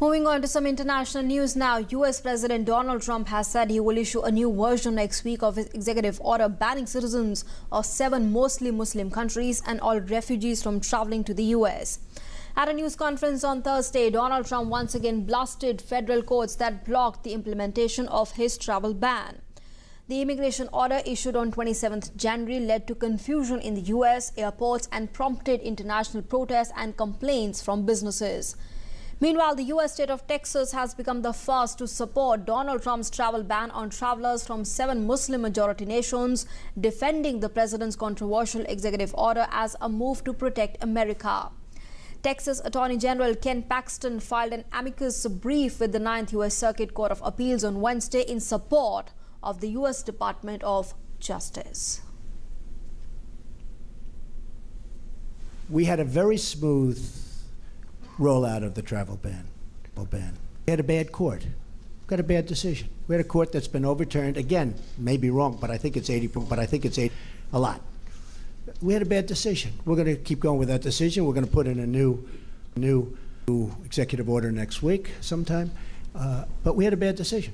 Moving on to some international news now, US President Donald Trump has said he will issue a new version next week of his executive order banning citizens of seven mostly Muslim countries and all refugees from traveling to the US. At a news conference on Thursday, Donald Trump once again blasted federal courts that blocked the implementation of his travel ban. The immigration order issued on 27th January led to confusion in the US airports and prompted international protests and complaints from businesses. Meanwhile, the U.S. state of Texas has become the first to support Donald Trump's travel ban on travelers from seven Muslim majority nations, defending the president's controversial executive order as a move to protect America. Texas Attorney General Ken Paxton filed an amicus brief with the Ninth U.S. Circuit Court of Appeals on Wednesday in support of the U.S. Department of Justice. We had a very smooth rollout of the travel ban. ban. We had a bad court. We got a bad decision. We had a court that's been overturned again. May be wrong, but I think it's 80. But I think it's 80, a lot. We had a bad decision. We're going to keep going with that decision. We're going to put in a new, new, new executive order next week sometime. Uh, but we had a bad decision.